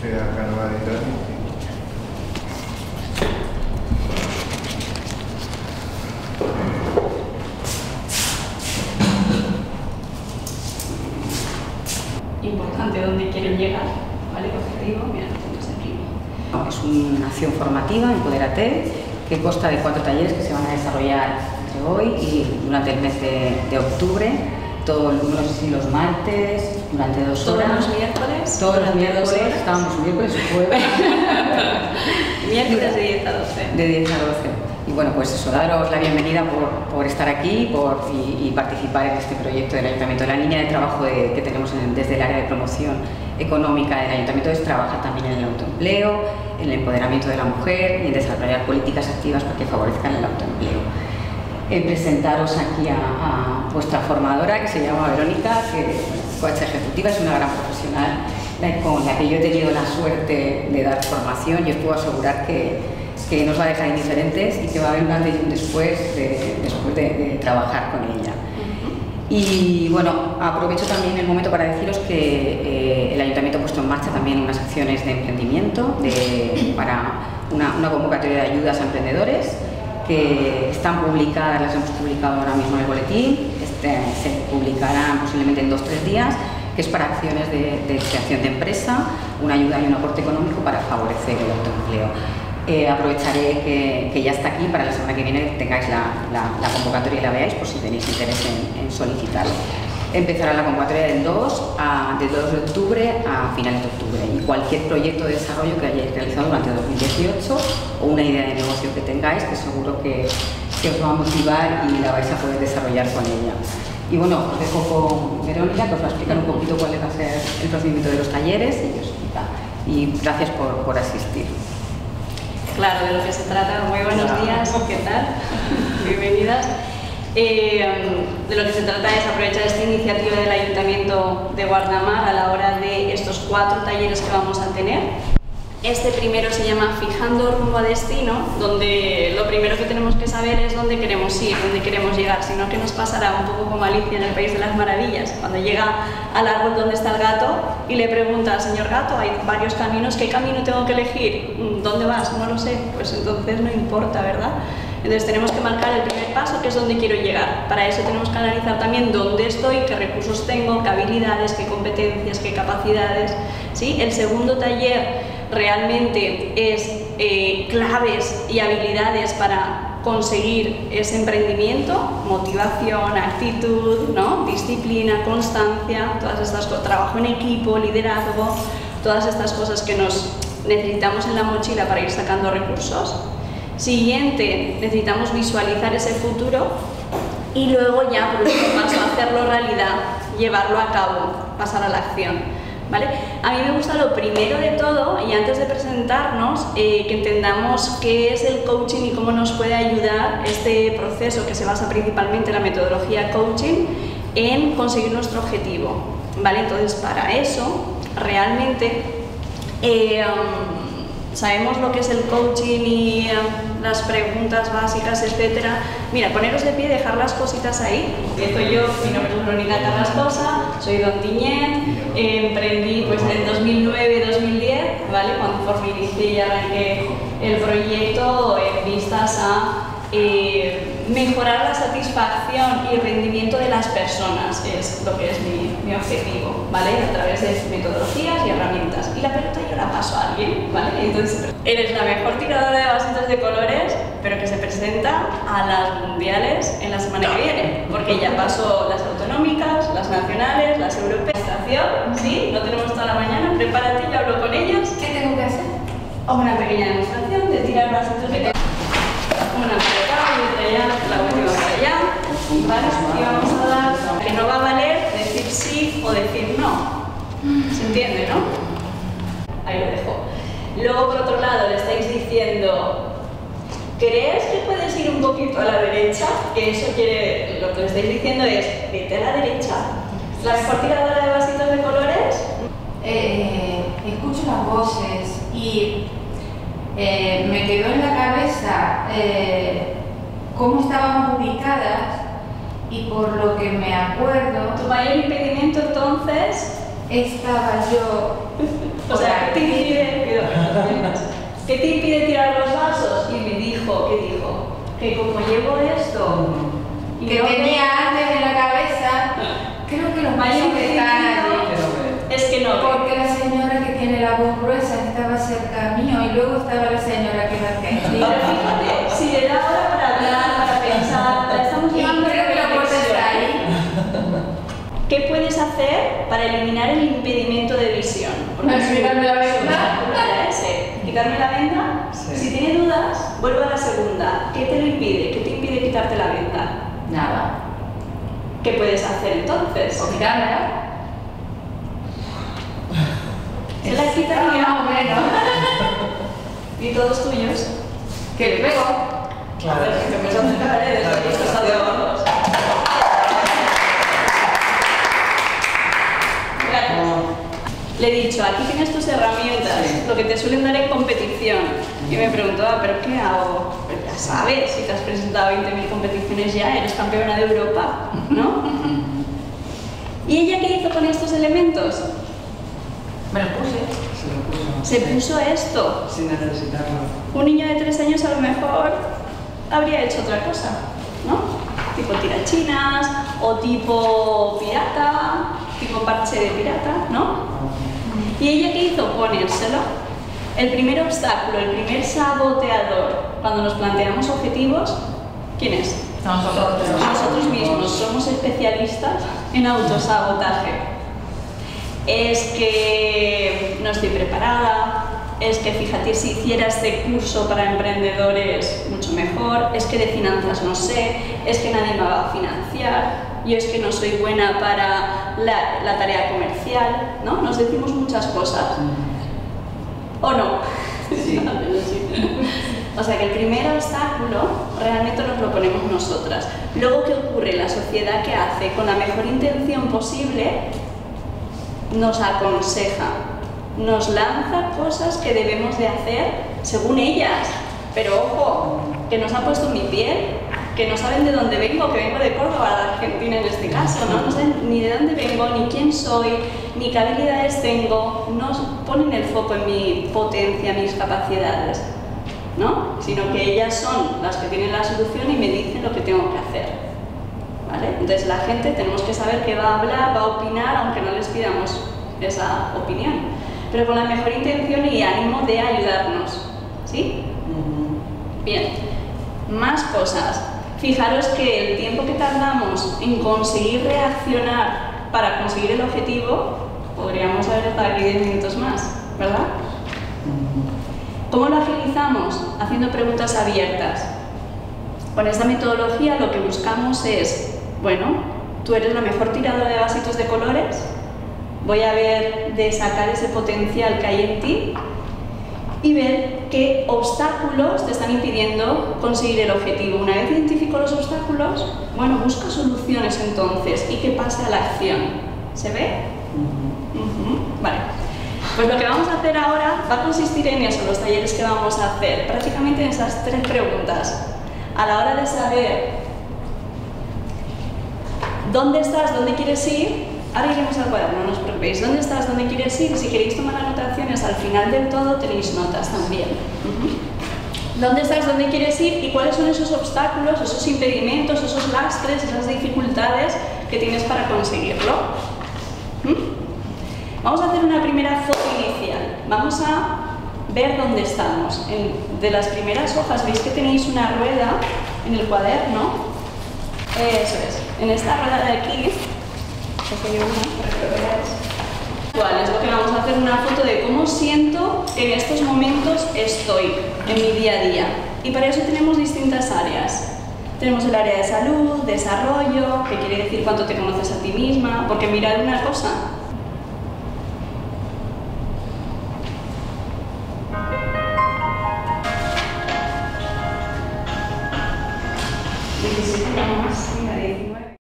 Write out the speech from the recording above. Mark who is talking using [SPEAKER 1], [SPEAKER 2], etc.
[SPEAKER 1] sea carnaval y tal.
[SPEAKER 2] Importante dónde quieren llegar, ¿vale? Objetivo, mira, puntos de primo.
[SPEAKER 3] Es una acción formativa, Empodérate, que consta de cuatro talleres que se van a desarrollar entre hoy y durante el mes de, de octubre, todos si los martes, durante dos
[SPEAKER 2] Todos
[SPEAKER 3] horas.
[SPEAKER 2] los miércoles.
[SPEAKER 3] Todos los miércoles,
[SPEAKER 2] horas.
[SPEAKER 3] estábamos miércoles y jueves,
[SPEAKER 2] Miércoles de 10 a 12.
[SPEAKER 3] de 10 a 12. Y bueno, pues eso, daros la bienvenida por, por estar aquí por, y, y participar en este proyecto del Ayuntamiento. La línea de trabajo de- que tenemos en- desde el área de promoción económica del Ayuntamiento es trabajar también en el autoempleo, en el empoderamiento de la mujer y en desarrollar políticas activas para que favorezcan el autoempleo. Eh, presentaros aquí a, a vuestra formadora que se llama Verónica, que es coach ejecutiva, es una gran profesional con la que yo he tenido la suerte de dar formación. Y os puedo asegurar que, que nos va a dejar indiferentes y que va a haber un antes y un después de, después de, de trabajar con ella. Y bueno, aprovecho también el momento para deciros que eh, el Ayuntamiento ha puesto en marcha también unas acciones de emprendimiento de- para una, una convocatoria de ayudas a emprendedores que están publicadas, las hemos publicado ahora mismo en el boletín, este, se publicarán posiblemente en dos o tres días, que es para acciones de, creación de empresa, una ayuda y un aporte económico para favorecer el autoempleo. Eh, aprovecharé que, ya está aquí para la semana que viene tengáis la, convocatoria y la veáis por si tenéis interés en solicitarlo. Empezará la convocatoria del 2, a, del 2 de octubre a finales de octubre y cualquier proyecto de desarrollo que hayáis realizado durante 2018 o una idea de negocio que tengáis que seguro que, que os va a motivar y la vais a poder desarrollar con ella. Y bueno, os dejo con Verónica que os va a explicar un poquito cuál va a ser el procedimiento de los talleres y, os explica. y gracias por, por asistir.
[SPEAKER 2] Claro, de lo que se trata. Muy buenos días, ¿qué tal? Bienvenidas. Eh, de lo que se trata es aprovechar esta iniciativa del Ayuntamiento de Guardamar a la hora de estos cuatro talleres que vamos a tener. Este primero se llama Fijando rumbo a destino, donde lo primero que tenemos que saber es dónde queremos ir, dónde queremos llegar, sino que nos pasará un poco como Alicia en el País de las Maravillas, cuando llega al árbol donde está el gato y le pregunta, señor gato, hay varios caminos, ¿qué camino tengo que elegir? "Mm, ¿Dónde vas? No lo sé, pues entonces no importa, ¿verdad? Entonces tenemos que marcar el primer paso, que es dónde quiero llegar. Para eso tenemos que analizar también dónde estoy, qué recursos tengo, qué habilidades, qué competencias, qué capacidades. ¿sí? El segundo taller realmente es eh, claves y habilidades para conseguir ese emprendimiento, motivación, actitud, ¿no? disciplina, constancia, todas estas cosas, trabajo en equipo, liderazgo, todas estas cosas que nos necesitamos en la mochila para ir sacando recursos. Siguiente, necesitamos visualizar ese futuro y luego ya por último paso hacerlo realidad, llevarlo a cabo, pasar a la acción. ¿Vale? A mí me gusta lo primero de todo y antes de presentarnos eh, que entendamos qué es el coaching y cómo nos puede ayudar este proceso que se basa principalmente en la metodología coaching en conseguir nuestro objetivo. ¿Vale? Entonces para eso realmente eh, um, sabemos lo que es el coaching y um, las preguntas básicas, etcétera. Mira, poneros de pie dejar las cositas ahí. Empiezo yo, mi nombre es Verónica Carrascosa, soy Don Tiñet, eh, emprendí pues en 2009-2010, ¿vale? Cuando inicié y arranqué el proyecto en vistas a eh, mejorar la satisfacción y rendimiento de las personas, es lo que es mi, mi objetivo, ¿vale? A través de metodologías y herramientas. Y la pelota yo la paso a alguien, ¿vale? Entonces, eres la mejor tiradora de vasitos de colores, pero que se presenta a las mundiales en la semana que viene, porque ya pasó las autonómicas, las nacionales, las europeas. ¿Sí? No tenemos toda la mañana, prepárate, yo hablo con ellas.
[SPEAKER 4] ¿Qué tengo que hacer?
[SPEAKER 2] Una pequeña demostración de tirar vasitos de colores. Una para acá y otra allá, la última para allá. Y vamos a dar que no va a valer decir sí o decir no. ¿Se entiende, no? Ahí lo dejo. Luego, por otro lado, le estáis diciendo, ¿crees que puedes ir un poquito a la derecha? Que eso quiere, lo que le estáis diciendo es, vete a la derecha. ¿La mejor tiradora de vasitos de colores?
[SPEAKER 4] Eh, escucho las voces y eh, me quedó en la cabeza eh, cómo estaban ubicadas y por lo que me acuerdo
[SPEAKER 2] Tu mayor impedimento entonces
[SPEAKER 4] estaba yo
[SPEAKER 2] O sea, ¿qué te impide, ¿qué te impide tirar los vasos? Y me dijo, ¿qué dijo? Que como llevo esto... y
[SPEAKER 4] Que
[SPEAKER 2] no
[SPEAKER 4] tenía
[SPEAKER 2] veo-
[SPEAKER 4] antes en la cabeza, creo que los mayores que están allí.
[SPEAKER 2] Es que no,
[SPEAKER 4] Porque la señora que tiene la voz gruesa estaba cerca mío y luego estaba la señora que la
[SPEAKER 2] Pero
[SPEAKER 4] que
[SPEAKER 2] fíjate, si le da hora para hablar, para pensar, la estamos
[SPEAKER 4] Y
[SPEAKER 2] llevando
[SPEAKER 4] creo que la puerta está ahí.
[SPEAKER 2] ¿Qué puedes hacer para eliminar el impedimento de visión?
[SPEAKER 4] Quitarme la venda.
[SPEAKER 2] ¿Quitarme la venda?
[SPEAKER 1] Sí.
[SPEAKER 2] Si tiene dudas, vuelvo a la segunda. ¿Qué te lo impide? ¿Qué te impide quitarte la venda?
[SPEAKER 4] Nada.
[SPEAKER 2] ¿Qué puedes hacer entonces?
[SPEAKER 4] O quitármela.
[SPEAKER 2] Se la quitaría
[SPEAKER 4] Más o menos.
[SPEAKER 2] y todos tuyos.
[SPEAKER 4] Que le pego.
[SPEAKER 1] Claro.
[SPEAKER 2] Que me paredes,
[SPEAKER 1] La
[SPEAKER 2] estos
[SPEAKER 1] ilustración.
[SPEAKER 2] adornos. Gracias. Le he dicho, aquí tienes tus herramientas,
[SPEAKER 1] Sí.
[SPEAKER 2] lo que te suelen dar en competición. Y me preguntó, "Ah, ¿pero qué hago? Pues ya sabes, si te has presentado a 20.000 competiciones ya, eres campeona de Europa, ¿no? ¿Y ella qué hizo con estos elementos?
[SPEAKER 4] Me lo puse.
[SPEAKER 1] Se lo puso.
[SPEAKER 2] Se puso esto.
[SPEAKER 1] Sin necesitarlo.
[SPEAKER 2] Un niño de tres años a lo mejor habría hecho otra cosa, ¿no? Tipo tirachinas o tipo pirata, tipo parche de pirata, ¿no? ¿Y ella qué hizo? Ponérselo. El primer obstáculo, el primer saboteador, cuando nos planteamos objetivos, ¿quién es?
[SPEAKER 4] Nosotros.
[SPEAKER 2] Nosotros mismos somos especialistas en autosabotaje. Es que no estoy preparada, es que fíjate si hiciera este curso para emprendedores mucho mejor, es que de finanzas no sé, es que nadie me va a financiar, yo es que no soy buena para la, la tarea comercial, ¿no? Nos decimos muchas cosas. ¿O no?
[SPEAKER 1] Sí.
[SPEAKER 2] O sea que el primer obstáculo realmente nos lo ponemos nosotras. Luego, ¿qué ocurre? La sociedad que hace con la mejor intención posible nos aconseja, nos lanza cosas que debemos de hacer según ellas. Pero ojo, que nos ha puesto en mi piel, que no saben de dónde vengo, que vengo de Córdoba, de Argentina en este caso, ¿no? No saben ni de dónde vengo, ni quién soy, ni qué habilidades tengo, no ponen el foco en mi potencia, mis capacidades, ¿no? Sino que ellas son las que tienen la solución y me dicen lo que tengo que hacer. ¿Vale? Entonces la gente tenemos que saber que va a hablar, va a opinar, aunque no les pidamos esa opinión, pero con la mejor intención y ánimo de ayudarnos. ¿Sí? Bien, más cosas. Fijaros que el tiempo que tardamos en conseguir reaccionar para conseguir el objetivo, podríamos haber estado aquí 10 minutos más, ¿verdad? ¿Cómo lo agilizamos? Haciendo preguntas abiertas. Con esta metodología lo que buscamos es, bueno, tú eres la mejor tiradora de vasitos de colores, voy a ver de sacar ese potencial que hay en ti y ver qué obstáculos te están impidiendo conseguir el objetivo. Una vez identifico los obstáculos, bueno, busco soluciones entonces y que pase a la acción. ¿Se ve?
[SPEAKER 1] Ujú,
[SPEAKER 2] Vale. Pues lo que vamos a hacer ahora va a consistir en eso, los talleres que vamos a hacer, prácticamente en esas tres preguntas. A la hora de saber dónde estás, dónde quieres ir, ahora iremos al cuaderno, no os preocupéis, dónde estás, dónde quieres ir, si queréis tomar anotaciones al final del todo tenéis notas también. ¿Dónde estás, dónde quieres ir y cuáles son esos obstáculos, esos impedimentos, esos lastres, esas dificultades que tienes para conseguirlo? Vamos a hacer una primera foto inicial. Vamos a ver dónde estamos. En- de las primeras hojas, veis que tenéis una rueda en el cuaderno. Eso es. En esta rueda de aquí, ¿Cuál es lo que vamos a hacer una foto de cómo siento en estos momentos estoy en mi día a día? Y para eso tenemos distintas áreas. Tenemos el área de salud, desarrollo, que quiere decir cuánto te conoces a ti misma, porque mirad una cosa,